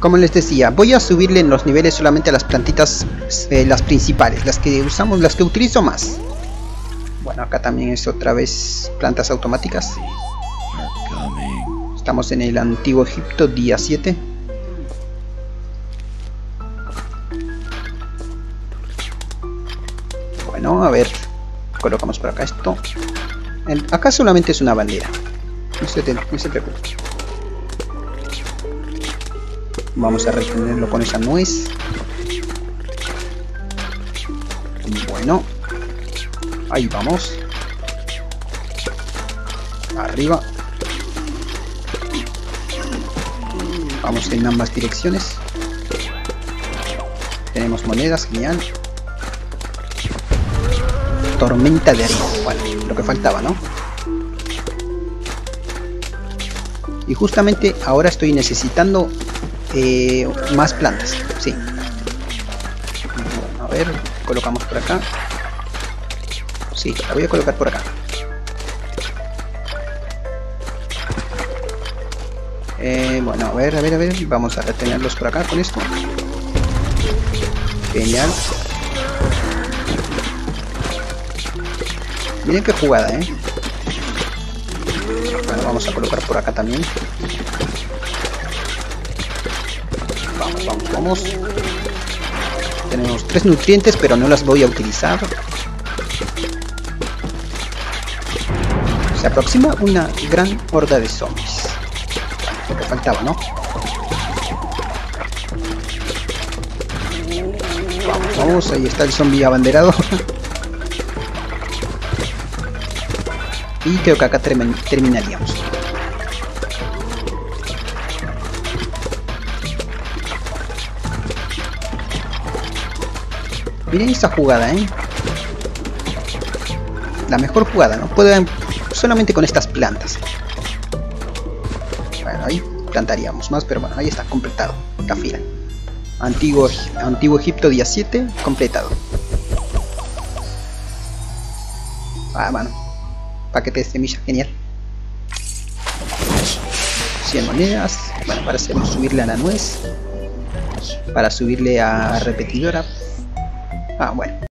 como les decía, voy a subirle en los niveles solamente a las plantitas, eh, las principales, las que usamos, las que utilizo más. Bueno, acá también es otra vez plantas automáticas. Estamos en el antiguo Egipto, día 7. Bueno, a ver, colocamos por acá esto. acá solamente es una bandera. No se, no se preocupe. Vamos a retenerlo con esa nuez. Bueno. Ahí vamos. Arriba. Vamos en ambas direcciones. Tenemos monedas, genial. Tormenta de arena. Bueno, lo que faltaba, ¿no? Y justamente ahora estoy necesitando eh, más plantas. Sí. a ver, colocamos por acá. Sí, la voy a colocar por acá. Eh, bueno, a ver, a ver, a ver. Vamos a retenerlos por acá con esto. Genial. Miren qué jugada, ¿eh? Bueno, vamos a colocar por acá también. Vamos, vamos, vamos. Tenemos tres nutrientes, pero no las voy a utilizar. Se aproxima una gran horda de zombies. Lo que faltaba, ¿no? Vamos, vamos, ahí está el zombie abanderado. y creo que acá terminaríamos. Miren esta jugada, ¿eh? La mejor jugada, ¿no? Pueden solamente con estas plantas. Bueno, ahí plantaríamos más, pero bueno, ahí está completado la fila. Antiguo, Antiguo Egipto día 7, completado. Ah, bueno. Paquete de semillas, genial. 100 monedas. Bueno, para subirle a la nuez. Para subirle a repetidora. Ah, bueno.